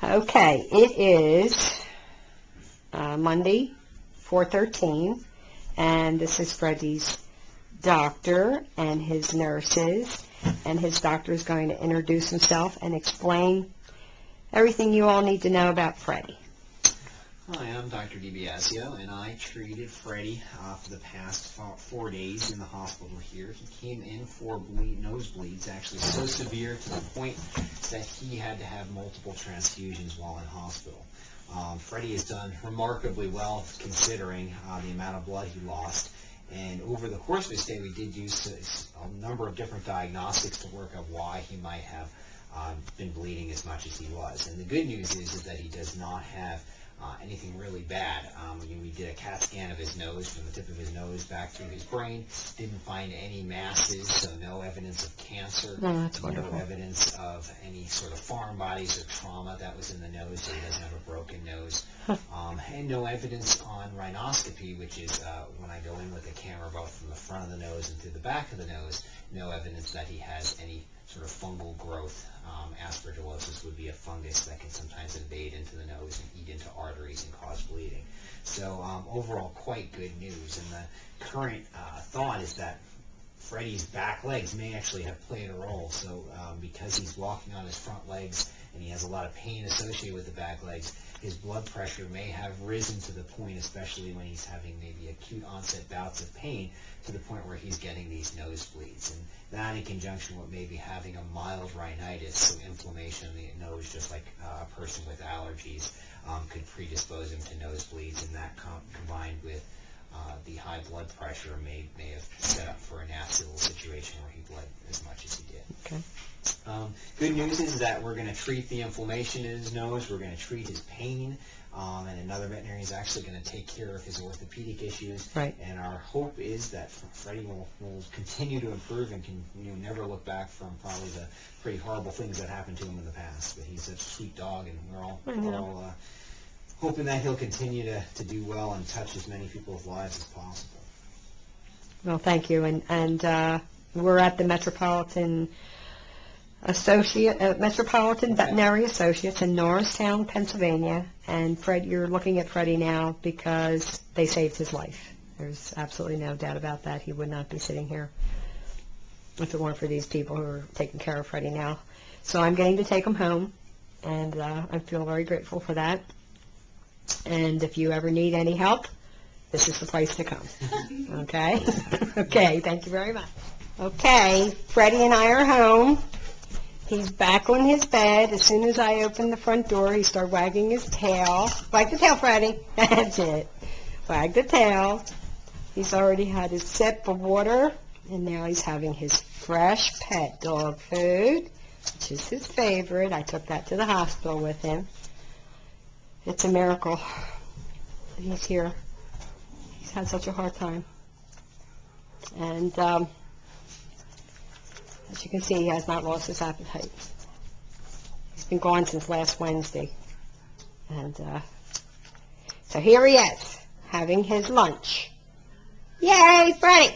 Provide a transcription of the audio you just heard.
Okay, it is uh, Monday, 4:13, and this is Freddie's doctor and his nurses, and his doctor is going to introduce himself and explain everything you all need to know about Freddie. Hi, I'm Dr. De Biasio, and I treated Freddie uh, for the past four days in the hospital here. He came in for bleed, nosebleeds, actually so severe to the point that he had to have multiple transfusions while in hospital. Um, Freddie has done remarkably well considering uh, the amount of blood he lost. And over the course of his stay, we did use a, number of different diagnostics to work out why he might have uh, been bleeding as much as he was. And the good news is, is that he does not have uh, anything really bad. Um, we, did a CAT scan of his nose, from the tip of his nose back through his brain. Didn't find any masses, so no evidence of cancer. No, that's wonderful. No evidence of any sort of foreign bodies or trauma that was in the nose, so he doesn't have a broken nose. Um, and no evidence on rhinoscopy, which is uh, when I go in with a camera both from the front of the nose and through the back of the nose, no evidence that he has any sort of fungal growth. Um, aspergillosis would be a fungus that can sometimes invade into the nose and eat into arteries and cause bleeding. So um, overall, quite good news. And the current uh, thought is that Freddie's back legs may actually have played a role. So um, because he's walking on his front legs and he has a lot of pain associated with the back legs, his blood pressure may have risen to the point, especially when he's having maybe acute onset bouts of pain, to the point where he's getting these nosebleeds. And that in conjunction with maybe having a mild rhinitis, so inflammation in the nose, just like uh, a person with allergies, um, could predispose him to nosebleeds. And that com- combined with the high blood pressure may, may have set up for a nasty little situation where he bled as much as he did. Okay. Um, good news is that we're going to treat the inflammation in his nose. We're going to treat his pain. Um, and another veterinarian is actually going to take care of his orthopedic issues. Right. And our hope is that Freddie will, will continue to improve and can you know, never look back from probably the pretty horrible things that happened to him in the past. But he's such a sweet dog, and we're all, we're all uh, hoping that he'll continue to, to do well and touch as many people's lives as possible. Well, thank you. And, and uh, we're at the Metropolitan Associate, uh, Metropolitan Veterinary Associates in Norristown, Pennsylvania. And Fred, you're looking at Freddie now because they saved his life. There's absolutely no doubt about that. He would not be sitting here if it weren't for these people who are taking care of Freddie now. So I'm getting to take him home, and uh, I feel very grateful for that. And if you ever need any help, this is the place to come. Okay? okay, thank you very much. Okay, Freddie and I are home. He's back on his bed. As soon as I opened the front door, he started wagging his tail. Wag the tail, Freddie. That's it. Wag the tail. He's already had his sip of water, and now he's having his Freshpet dog food, which is his favorite. I took that to the hospital with him. It's a miracle he's here. He's had such a hard time. And um, as you can see, he has not lost his appetite. He's been gone since last Wednesday. And uh, so here he is, having his lunch. Yay, Freddie!